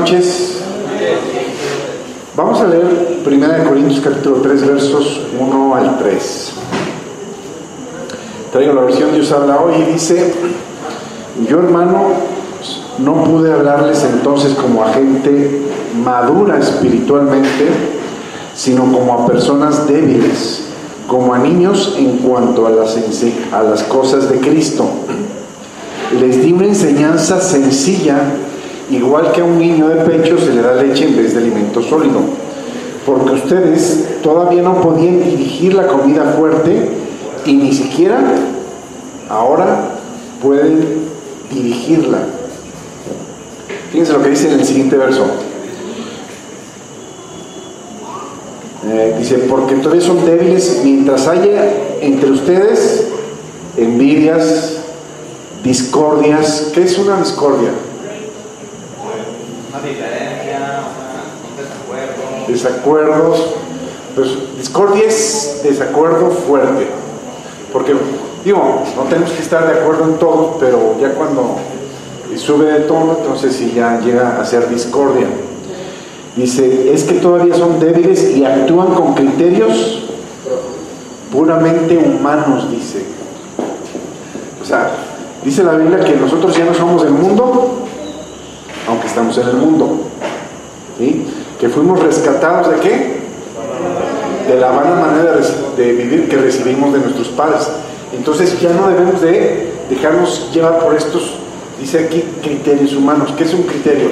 noches. Vamos a leer 1 Corintios capítulo 3 versos 1 al 3. Traigo la versión Dios habla hoy y dice, yo hermano no pude hablarles entonces como a gente madura espiritualmente, sino como a personas débiles, como a niños en cuanto a las, a las cosas de Cristo. Les di una enseñanza sencilla Igual que a un niño de pecho se le da leche en vez de alimento sólido, porque ustedes todavía no podían dirigir la comida fuerte y ni siquiera ahora pueden dirigirla. Fíjense lo que dice en el siguiente verso. Eh, dice, porque todavía son débiles mientras haya entre ustedes envidias, discordias. ¿Qué es una discordia? Desacuerdos. Pues discordia es desacuerdo fuerte. Porque, digo, no tenemos que estar de acuerdo en todo, pero ya cuando sube de tono, entonces sí ya llega a ser discordia. Dice, es que todavía son débiles y actúan con criterios puramente humanos, dice. O sea, dice la Biblia que nosotros ya no somos del mundo, aunque estamos en el mundo. ¿sí? Que fuimos rescatados de qué? De la vana manera de vivir que recibimos de nuestros padres. Entonces ya no debemos de dejarnos llevar por estos, dice aquí, criterios humanos. ¿Qué es un criterio?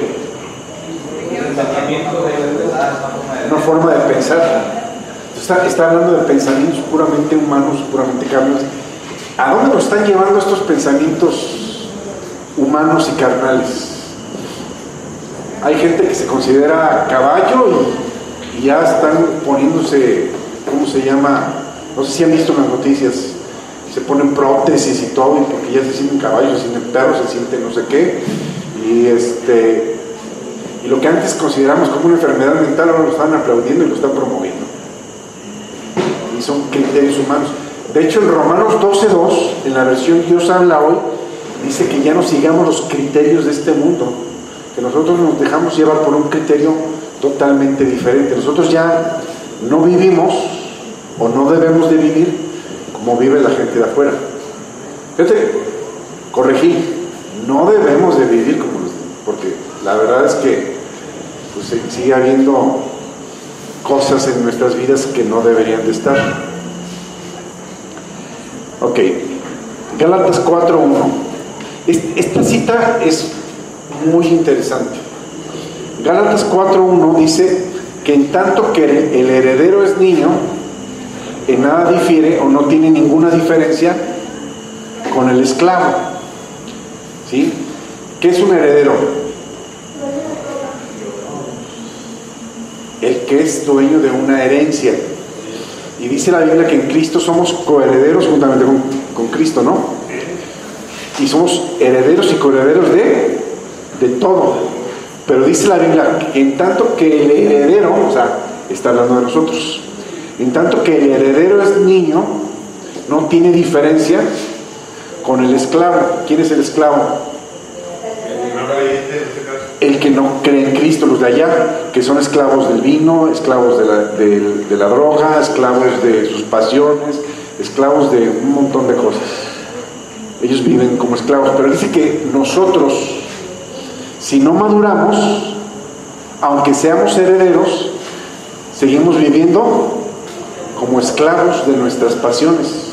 Una forma de pensar. Está, está hablando de pensamientos puramente humanos, puramente carnales. ¿A dónde nos están llevando estos pensamientos humanos y carnales? Hay gente que se considera caballo y, ya están poniéndose, ¿cómo se llama? No sé si han visto las noticias, se ponen prótesis y todo, y porque ya se sienten caballos, se sienten perros, se sienten no sé qué, y este y lo que antes consideramos como una enfermedad mental ahora lo están aplaudiendo y lo están promoviendo. Y son criterios humanos. De hecho, en Romanos 12.2, en la versión Dios habla hoy, dice que ya no sigamos los criterios de este mundo, nosotros nos dejamos llevar por un criterio totalmente diferente. Nosotros ya no vivimos o no debemos de vivir como vive la gente de afuera. Fíjate, corregí, no debemos de vivir como porque la verdad es que pues, sigue habiendo cosas en nuestras vidas que no deberían de estar. Ok, Gálatas 4.1. Esta cita es muy interesante. Gálatas 4.1 dice que en tanto que el heredero es niño, en nada difiere o no tiene ninguna diferencia con el esclavo. ¿Sí? ¿Qué es un heredero? El que es dueño de una herencia. Y dice la Biblia que en Cristo somos coherederos juntamente con, con Cristo, ¿no? Y somos herederos y coherederos de de todo. Pero dice la Biblia en tanto que el heredero, o sea, está hablando de nosotros, en tanto que el heredero es niño, no tiene diferencia con el esclavo. ¿Quién es el esclavo? El que no cree en Cristo, los de allá, que son esclavos del vino, esclavos de la, de la droga, esclavos de sus pasiones, esclavos de un montón de cosas. Ellos viven como esclavos, pero dice que nosotros si no maduramos, aunque seamos herederos, seguimos viviendo como esclavos de nuestras pasiones.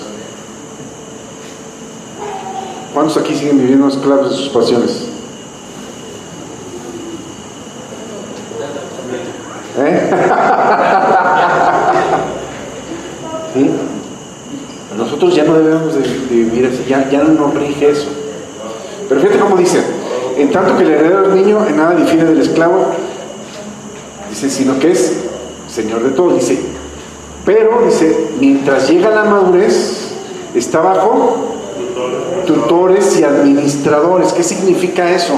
¿Cuántos aquí siguen viviendo esclavos de sus pasiones? ¿Eh? Nosotros ya no debemos de, vivir así, ya, no nos rige eso. Pero fíjate cómo dice, en tanto que el heredero es niño, en nada difiere del esclavo, dice, sino que es señor de todo, dice, pero, dice, mientras llega la madurez, está bajo tutores y administradores. ¿Qué significa eso?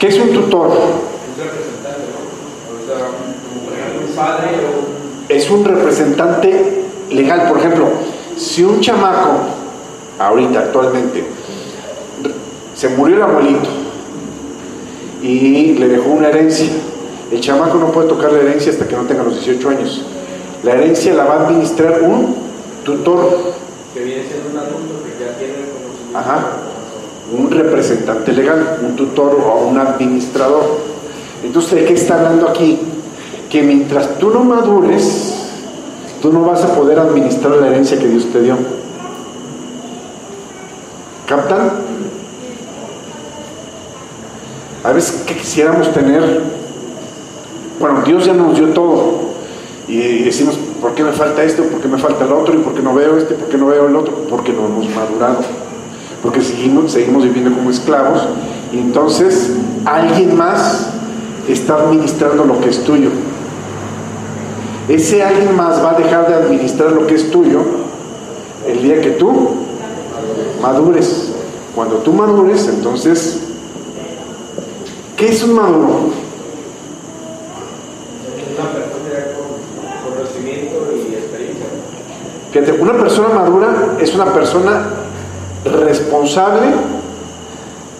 ¿Qué es un tutor? Es un representante legal. Por ejemplo, si un chamaco ahorita, actualmente. Se murió el abuelito y le dejó una herencia. El chamaco no puede tocar la herencia hasta que no tenga los 18 años. La herencia la va a administrar un tutor. Que viene siendo un adulto que ya tiene el conocimiento. Ajá. Un representante legal, un tutor o un administrador. Entonces, ¿de qué está hablando aquí? Que mientras tú no madures, tú no vas a poder administrar la herencia que Dios te dio. ¿Captan? A veces que quisiéramos tener, bueno, Dios ya nos dio todo y decimos, ¿por qué me falta esto? ¿Por qué me falta el otro? ¿Y por qué no veo este? ¿Por qué no veo el otro? Porque no hemos madurado. Porque seguimos, seguimos viviendo como esclavos y entonces alguien más está administrando lo que es tuyo. Ese alguien más va a dejar de administrar lo que es tuyo el día que tú madures. Cuando tú madures, entonces, ¿qué es un maduro? Una persona con conocimiento y experiencia. Fíjate, una persona madura es una persona responsable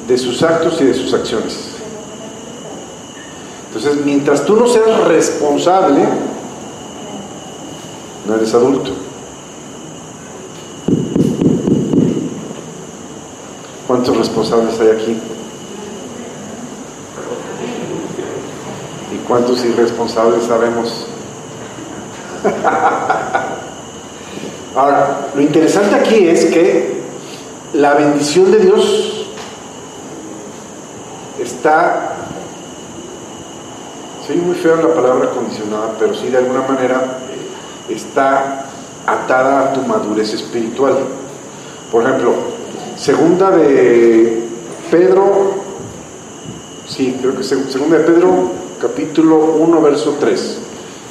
de sus actos y de sus acciones. Entonces, mientras tú no seas responsable, no eres adulto. ¿Cuántos responsables hay aquí? ¿Y cuántos irresponsables sabemos? Ahora, lo interesante aquí es que la bendición de Dios está, sí, muy fea la palabra condicionada, pero sí de alguna manera está atada a tu madurez espiritual. Por ejemplo, segunda de Pedro, sí, creo que seg- segunda de Pedro, capítulo 1, verso 3,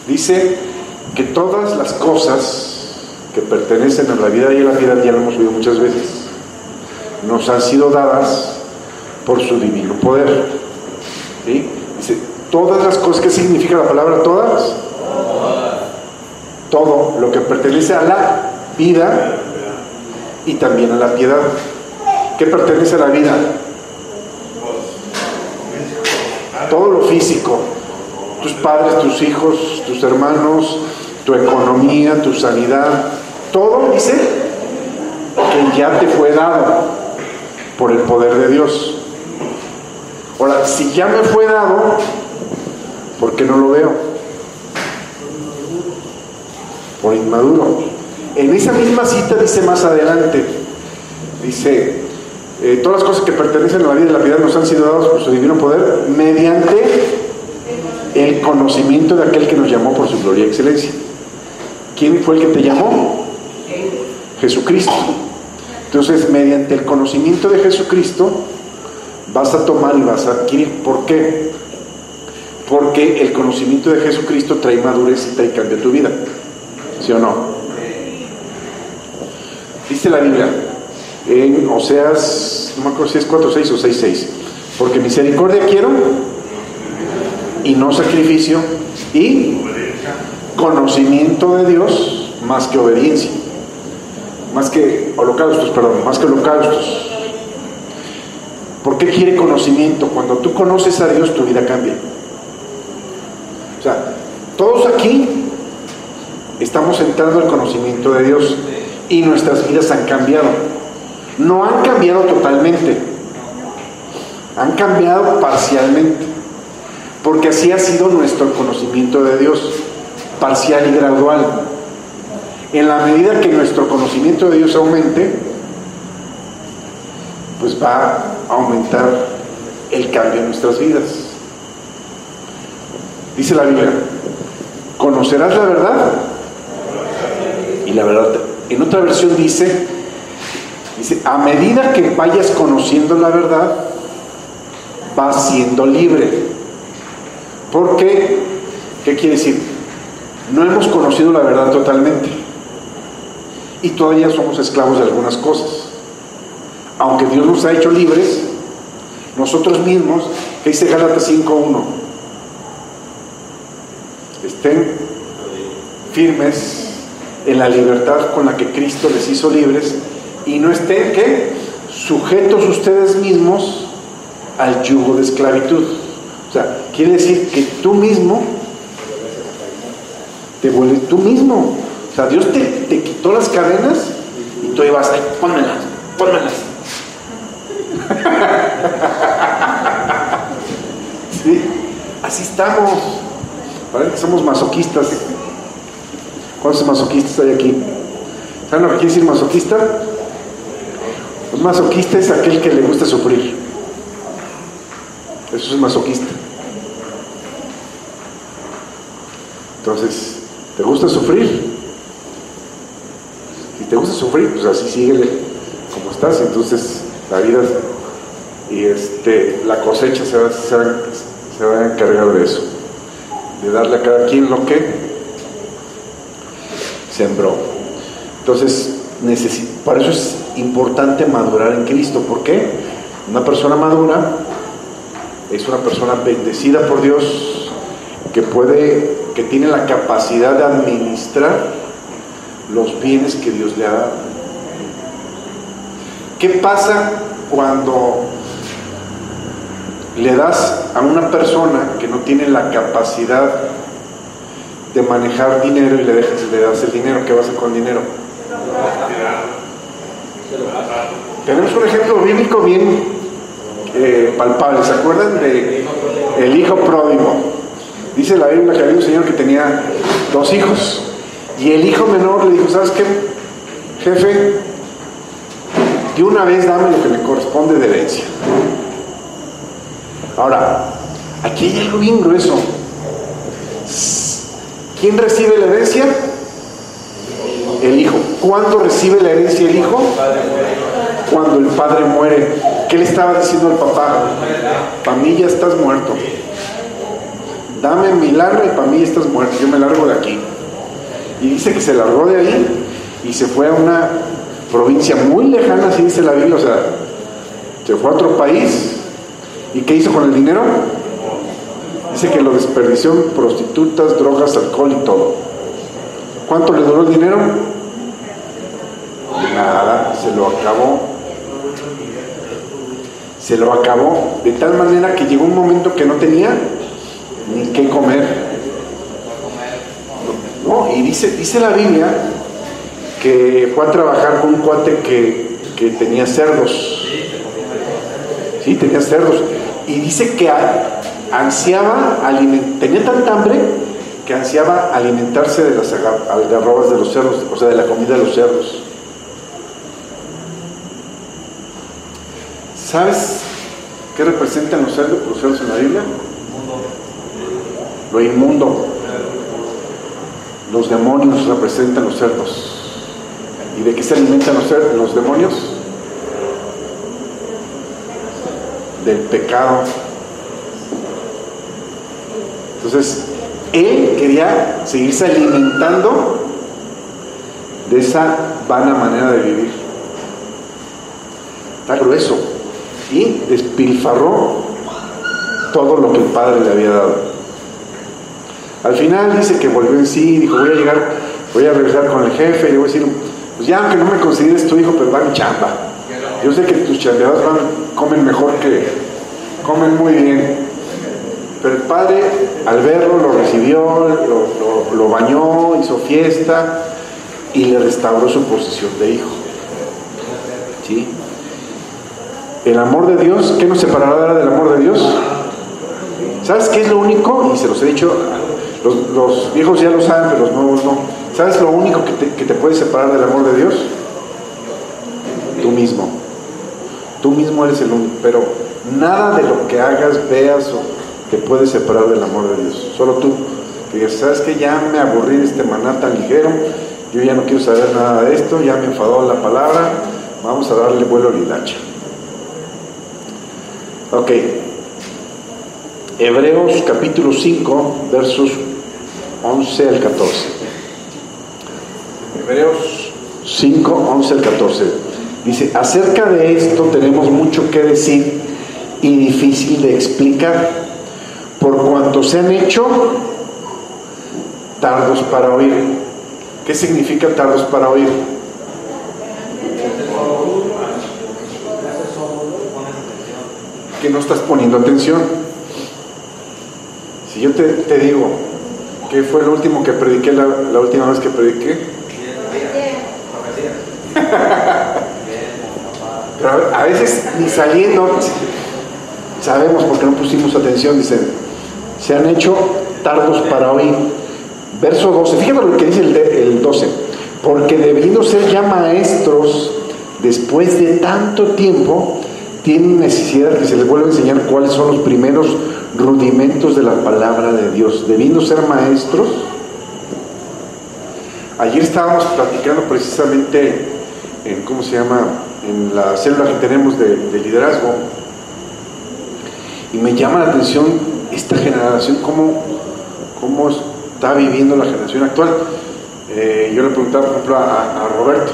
dice que todas las cosas que pertenecen a la vida y a la piedad, ya lo hemos oído muchas veces, nos han sido dadas por su divino poder. Dice, todas las cosas, ¿qué significa la palabra todas? Pertenece a la vida y también a la piedad. ¿Qué pertenece a la vida? Todo lo físico. Tus padres, tus hijos, tus hermanos, tu economía, tu sanidad. Todo dice que ya te fue dado por el poder de Dios. Ahora, si ya me fue dado, ¿por qué no lo veo? Inmaduro. En esa misma cita dice más adelante, dice, eh, todas las cosas que pertenecen a la vida y la piedad nos han sido dadas por su divino poder mediante el conocimiento de aquel que nos llamó por su gloria y excelencia. ¿Quién fue el que te llamó? Jesucristo. Entonces, mediante el conocimiento de Jesucristo, vas a tomar y vas a adquirir. ¿Por qué? Porque el conocimiento de Jesucristo trae madurez y trae cambio a tu vida. ¿Sí o no? Dice la Biblia en Oseas, no me acuerdo si es 4, 6 o 6, 6. Porque misericordia quiero y no sacrificio y conocimiento de Dios más que obediencia. Más que holocaustos, perdón, más que holocaustos. ¿Por qué quiere conocimiento? Cuando tú conoces a Dios, tu vida cambia. O sea, todos aquí estamos entrando al conocimiento de Dios y nuestras vidas han cambiado. No han cambiado totalmente, han cambiado parcialmente, porque así ha sido nuestro conocimiento de Dios, parcial y gradual. En la medida que nuestro conocimiento de Dios aumente, pues va a aumentar el cambio en nuestras vidas. Dice la Biblia, conocerás la verdad la verdad. En otra versión dice, dice, a medida que vayas conociendo la verdad, vas siendo libre. ¿Por qué? ¿Qué quiere decir? No hemos conocido la verdad totalmente y todavía somos esclavos de algunas cosas. Aunque Dios nos ha hecho libres, nosotros mismos, que dice Gálatas 5.1, estén firmes en la libertad con la que Cristo les hizo libres y no estén, ¿qué? Sujetos ustedes mismos al yugo de esclavitud. O sea, quiere decir que tú mismo te vuelves tú mismo. O sea, Dios te, te quitó las cadenas y tú ibas, ahí, pónmelas, pónmelas. ¿Sí? Así estamos. Parece que somos masoquistas. ¿Cuántos masoquistas hay aquí? ¿Saben lo que quiere decir masoquista? Un masoquista es aquel que le gusta sufrir. Eso es masoquista. Entonces, ¿te gusta sufrir? Si te gusta sufrir, pues así síguele como estás. Entonces, la vida y este, la cosecha se se, va, se va a encargar de eso, de darle a cada quien lo que sembró. Entonces, para eso es importante madurar en Cristo. ¿Por qué? Una persona madura es una persona bendecida por Dios que puede, que tiene la capacidad de administrar los bienes que Dios le ha dado. ¿Qué pasa cuando le das a una persona que no tiene la capacidad de manejar dinero y le, dejas, le das el dinero? ¿Qué va a hacer con el dinero? Tenemos un ejemplo bíblico bien eh, palpable. ¿Se acuerdan de el hijo pródigo? Dice la Biblia que había un señor que tenía dos hijos y el hijo menor le dijo, ¿sabes qué, jefe? De una vez dame lo que me corresponde de herencia. Ahora, aquí hay algo bien grueso. ¿Quién recibe la herencia? El hijo. ¿Cuándo recibe la herencia el hijo? Cuando el padre muere. ¿Qué le estaba diciendo al papá? Para mí ya estás muerto. Dame mi larga y para mí ya estás muerto. Yo me largo de aquí. Y dice que se largó de ahí y se fue a una provincia muy lejana, así dice la Biblia. O sea, se fue a otro país. ¿Y qué hizo con el dinero? Dice que lo desperdició prostitutas, drogas, alcohol y todo. ¿Cuánto le duró el dinero? Nada, se lo acabó. Se lo acabó de tal manera que llegó un momento que no tenía ni qué comer. No, y dice, dice la Biblia que fue a trabajar con un cuate que, que tenía cerdos. Sí, tenía cerdos. Y dice que ansiaba, tenía tanta hambre que ansiaba alimentarse de las algarrobas de los cerdos, o sea, de la comida de los cerdos. ¿Sabes qué representan los cerdos, los cerdos en la Biblia? Lo inmundo. Los demonios representan los cerdos. ¿Y de qué se alimentan los, cerdos, los demonios? Del pecado. Entonces, él quería seguirse alimentando de esa vana manera de vivir. Está grueso. Y despilfarró todo lo que el padre le había dado. Al final dice que volvió en sí, dijo, voy a llegar, voy a regresar con el jefe, y le voy a decir, pues ya aunque no me consideres tu hijo, pero va mi chamba. Yo sé que tus chambeados van, comen mejor que, comen muy bien. Pero el padre, al verlo, lo recibió, lo, bañó, hizo fiesta y le restauró su posición de hijo. ¿Sí? El amor de Dios, ¿qué nos separará del amor de Dios? ¿Sabes qué es lo único? Y se los he dicho, los, viejos ya lo saben, pero los nuevos no. ¿Sabes lo único que te, que te puede separar del amor de Dios? Tú mismo. Tú mismo eres el único. Pero nada de lo que hagas, veas o te puede separar del amor de Dios. Solo tú. Que sabes que ya me aburrí de este maná tan ligero, yo ya no quiero saber nada de esto, ya me enfadó la palabra, vamos a darle vuelo al hilacha. Ok. Hebreos capítulo 5, versos 11 al 14. Hebreos 5, 11 al 14. Dice, acerca de esto tenemos mucho que decir y difícil de explicar por cuanto se han hecho tardos para oír. ¿Qué significa tardos para oír? Que no estás poniendo atención. Si yo te, te digo, ¿qué fue lo último que prediqué, la, última vez que prediqué? Pero a veces ni saliendo sabemos porque no pusimos atención, dicen se han hecho tardos para oír. Verso 12, fíjate lo que dice el, el 12, porque debiendo ser ya maestros después de tanto tiempo, tienen necesidad de que se les vuelva a enseñar cuáles son los primeros rudimentos de la palabra de Dios. Debiendo ser maestros, ayer estábamos platicando precisamente en, ¿cómo se llama?, en la célula que tenemos de, de liderazgo, y me llama la atención esta generación, cómo, cómo está viviendo la generación actual. Eh, yo le preguntaba, por ejemplo, a, Roberto,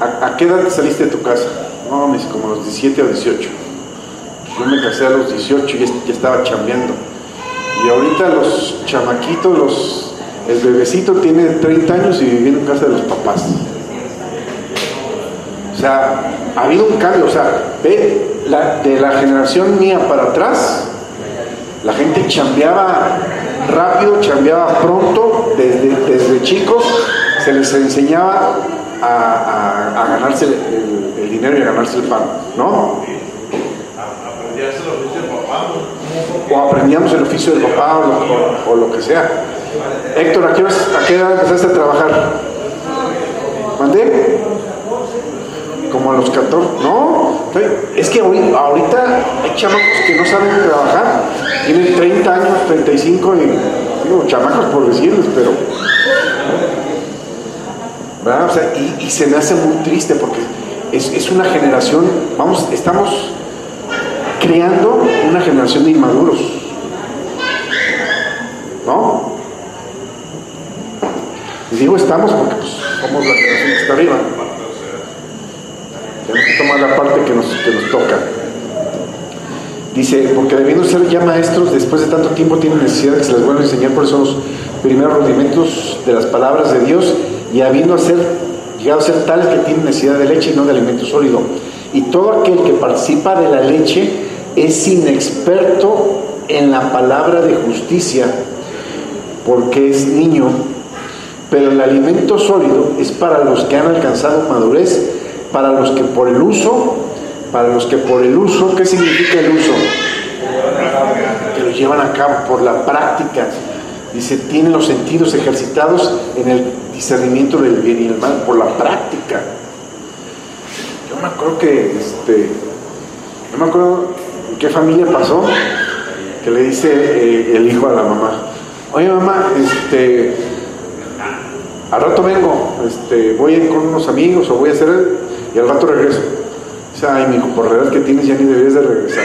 ¿a, ¿a, qué edad saliste de tu casa? No, me dice, como los 17 o 18. Yo me casé a los 18 y ya estaba chambeando. Y ahorita los chamaquitos, los, el bebecito tiene 30 años y viviendo en casa de los papás. O sea, ha habido un cambio, o sea, ve, la, de la generación mía para atrás, la gente chambeaba rápido, chambeaba pronto, desde, desde chicos se les enseñaba a, a, a ganarse el, el, el, dinero y a ganarse el pan, ¿no? O aprendíamos el oficio del papá o lo, o, o lo que sea. Héctor, ¿a qué, ¿a qué edad empezaste a trabajar? ¿Mandé? como a los 14, no, es que ahorita hay chamacos que no saben trabajar, tienen 30 años, 35 y digo, chamacos por decirles, pero ¿verdad? O sea, y, se me hace muy triste porque es, es, una generación, vamos, estamos creando una generación de inmaduros, ¿no? Y digo estamos porque pues, somos la generación que está arriba. Tenemos tomar la parte que nos, que nos toca. Dice, porque debiendo ser ya maestros, después de tanto tiempo tienen necesidad que se les vuelva a enseñar por eso los primeros rudimentos de las palabras de Dios y habiendo ser, llegado a ser tales que tienen necesidad de leche y no de alimento sólido. Y todo aquel que participa de la leche es inexperto en la palabra de justicia porque es niño, pero el alimento sólido es para los que han alcanzado madurez para los que por el uso, para los que por el uso, ¿qué significa el uso? Que lo llevan a cabo por la práctica. Dice, tienen los sentidos ejercitados en el discernimiento del bien y el mal, por la práctica. Yo me acuerdo que, este, no me acuerdo en qué familia pasó, que le dice eh, el hijo a la mamá, oye mamá, este, al rato vengo, este, voy a ir con unos amigos o voy a hacer y al rato regreso. Dice, ay, mi por la que tienes ya ni deberías de regresar.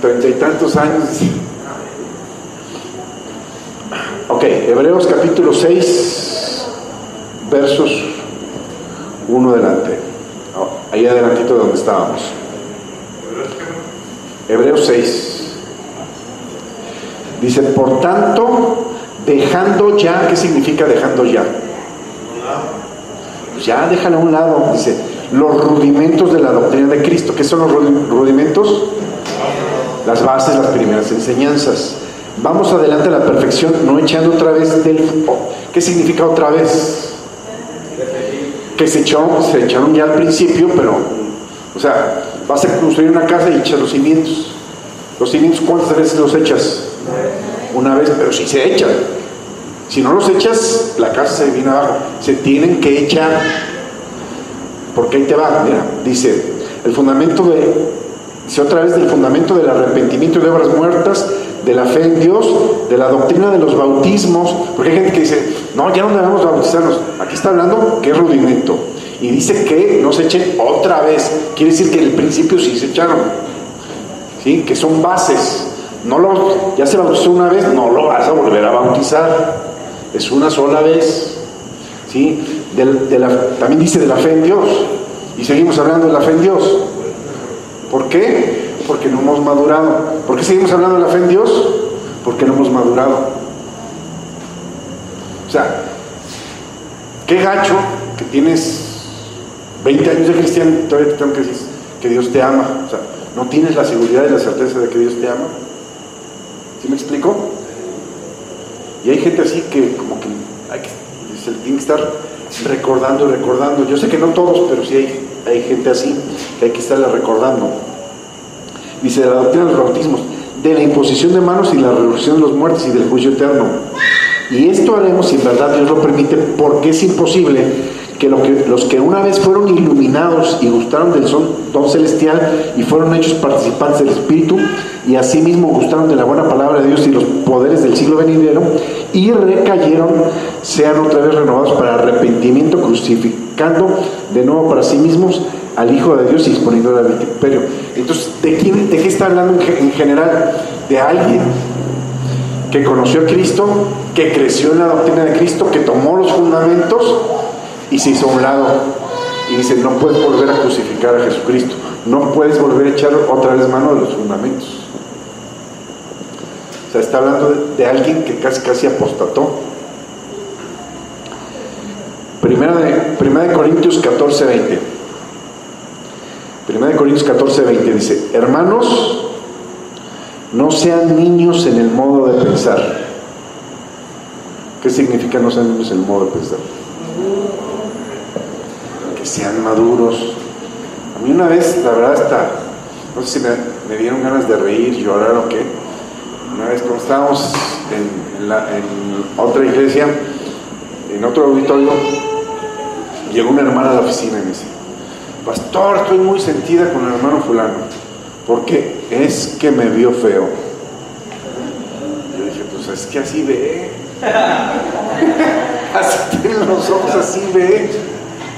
Treinta y tantos años. Ok, Hebreos capítulo 6, versos 1 adelante. Ahí adelantito de donde estábamos. Hebreos 6. Dice, por tanto, dejando ya, ¿qué significa dejando ya? Ya déjalo a un lado, dice, los rudimentos de la doctrina de Cristo. ¿Qué son los rudimentos? Las bases, las primeras enseñanzas. Vamos adelante a la perfección, no echando otra vez del... ¿Qué significa otra vez? Que se, echó, se echaron ya al principio, pero, o sea, vas a construir una casa y echas los cimientos. Los cimientos, ¿cuántas veces los echas? Una vez, pero si se echan. Si no los echas, la casa se viene abajo. Se tienen que echar. Porque ahí te va, mira, dice, el fundamento de, dice otra vez del fundamento del arrepentimiento de obras muertas, de la fe en Dios, de la doctrina de los bautismos, porque hay gente que dice, no, ya no debemos bautizarnos. Aquí está hablando que es rudimento. Y dice que no se echen otra vez. Quiere decir que en el principio sí se echaron. ¿Sí? Que son bases. No lo, ya se bautizó una vez, no lo vas a volver a bautizar es una sola vez. ¿sí? También dice de la fe en Dios. Y seguimos hablando de la fe en Dios. ¿Por qué? Porque no hemos madurado. ¿Por qué seguimos hablando de la fe en Dios? Porque no hemos madurado. O sea, qué gacho que tienes 20 años de cristiano y todavía te tengo que decir, que Dios te ama. O sea, no tienes la seguridad y la certeza de que Dios te ama. ¿Sí me explico? Y hay gente así que como que hay que, dice el tiene recordando y recordando. Yo sé que no todos, pero sí hay, hay gente así que hay que estarle recordando. Dice la doctrina de los bautismos, de la imposición de manos y la resurrección de los muertos y del juicio eterno. Y esto haremos si en verdad Dios lo permite, porque es imposible que, los que una vez fueron iluminados y gustaron del son, don celestial y fueron hechos participantes del Espíritu y asimismo gustaron de la buena palabra de Dios y los poderes del siglo venidero y recayeron, sean otra vez renovados para arrepentimiento, crucificando de nuevo para sí mismos al Hijo de Dios y disponiendo al vituperio. Entonces, ¿de, quién, ¿de qué está hablando en general? De alguien que conoció a Cristo, que creció en la doctrina de Cristo, que tomó los fundamentos y se hizo un lado. Dice, no puedes volver a crucificar a Jesucristo, no puedes volver a echar otra vez mano de los fundamentos. O sea, está hablando de, alguien que casi casi apostató. Primera de, primera de Corintios 14, 20. Primera de Corintios 14, 20 dice, hermanos, no sean niños en el modo de pensar. ¿Qué significa no sean niños en el modo de pensar? Sean maduros. A mí una vez, la verdad, hasta, no sé si me, dieron ganas de reír, llorar o qué. Una vez cuando estábamos en, otra iglesia, en otro auditorio, llegó una hermana a la oficina y me dice, pastor, estoy muy sentida con el hermano fulano, porque es que me vio feo. Yo dije, pues es que así ve. así tienen los ojos, así ve.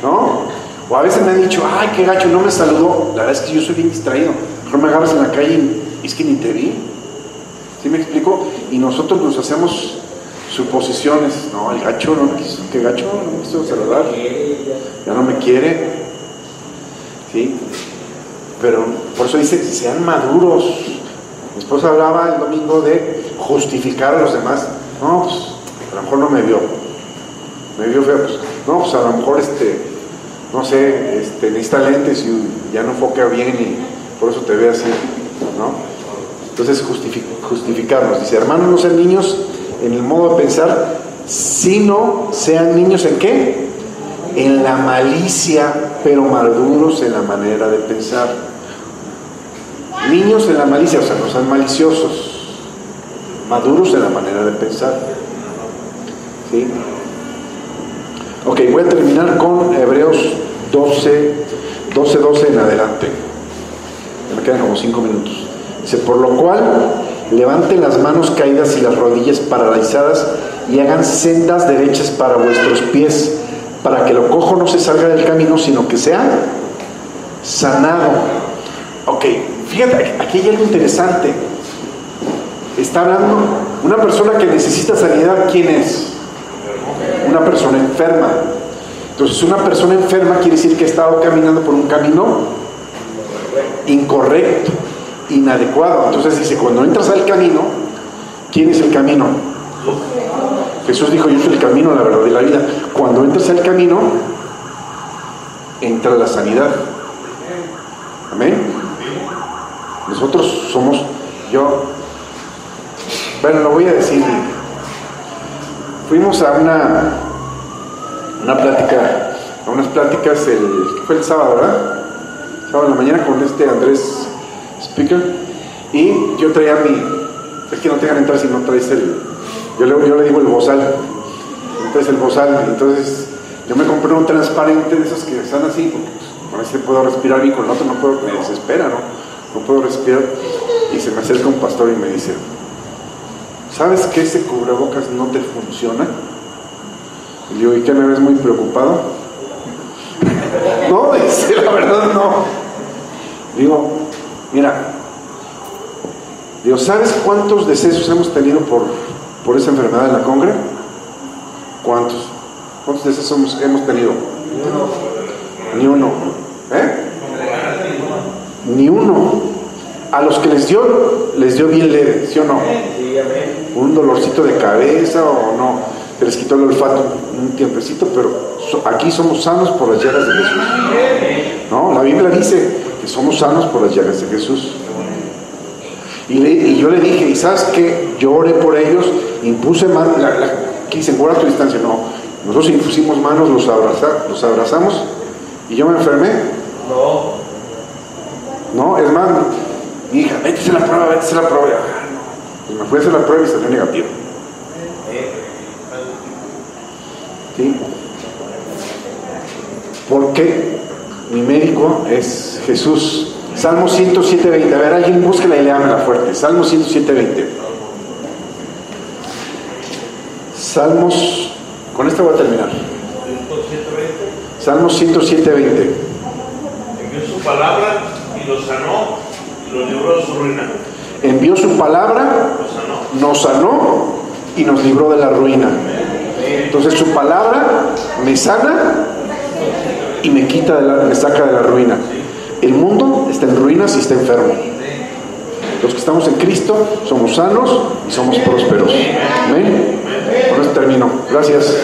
¿No? A veces me han dicho, ay, qué gacho, no me saludó. La verdad es que yo soy bien distraído. Mejor me agarras en la calle y es que ni te vi. ¿Sí me explico? Y nosotros nos hacemos suposiciones. No, el gacho no me quiso, ¿qué gacho? No me quiso saludar. Ya no me quiere. ¿Sí? Pero por eso dice, sean maduros. Mi esposa hablaba el domingo de justificar a los demás. No, pues a lo mejor no me vio. Me vio feo, pues no, pues a lo mejor este no sé, este, necesita y ya no enfoca bien y por eso te ve así, ¿no? Entonces justificarnos. Dice, hermanos, no sean niños en el modo de pensar, sino sean niños en qué? En la malicia, pero maduros en la manera de pensar. Niños en la malicia, o sea, no sean maliciosos, maduros en la manera de pensar. ¿Sí? Ok, voy a terminar con Hebreos 12, 12, 12 en adelante. Me quedan como 5 minutos. Dice, por lo cual, levanten las manos caídas y las rodillas paralizadas y hagan sendas derechas para vuestros pies, para que lo cojo no se salga del camino, sino que sea sanado. Ok, fíjate, aquí hay algo interesante. Está hablando una persona que necesita sanidad, ¿quién es? Una persona enferma. Entonces, una persona enferma quiere decir que ha estado caminando por un camino incorrecto, inadecuado. Entonces dice, cuando entras al camino, ¿quién es el camino? Jesús dijo, yo soy el camino, la verdad y la vida. Cuando entras al camino, entra la sanidad. Amén. Nosotros somos, yo, bueno, lo voy a decir. Fuimos a una una plática, a unas pláticas el, fue el sábado, ¿verdad? Sábado en la mañana con este Andrés Speaker y yo traía mi, es que no te dejan entrar si no traes el, yo le, yo le digo el bozal, entonces el bozal, entonces yo me compré un transparente de esos que están así, porque pues, con este puedo respirar y con el otro no puedo, me desespera, ¿no? No puedo respirar y se me acerca un pastor y me dice, ¿sabes que ese cubrebocas no te funciona? Y digo, ¿y qué me ves muy preocupado? no, dice, la verdad no. Digo, mira, digo, ¿sabes cuántos decesos hemos tenido por, por esa enfermedad en la congre? ¿Cuántos? ¿Cuántos decesos hemos, tenido? Ni uno. ¿Eh? Ni uno. A los que les dio, les dio bien leve, ¿sí o no? Un dolorcito de cabeza o no que les quitó el olfato un tiempecito, pero aquí somos sanos por las llagas de Jesús. ¿No? La Biblia dice que somos sanos por las llagas de Jesús. Y, le- y yo le dije, ¿y sabes qué? Yo oré por ellos, impuse manos, la, la, ¿qué dicen? Guarda tu distancia. No, nosotros impusimos manos, los, abraza- los abrazamos y yo me enfermé. No. No, es más, mi hija, vete a hacer la prueba, vete a hacer la prueba. Y, me fui a hacer la prueba y salió negativo. Eh, ¿Sí? Porque mi médico es Jesús. Salmo 107.20. A ver, alguien búsquela y léamela fuerte. Salmo 107.20. Salmos, con esta voy a terminar. 120. Salmos 107.20. Envió su palabra y lo sanó y lo libró de su ruina. Envió su palabra, nos sanó y nos libró de la ruina. Entonces su palabra me sana y me quita de la, me saca de la ruina. El mundo está en ruinas y está enfermo. Los que estamos en Cristo somos sanos y somos prósperos. Amén. Con esto termino. Gracias.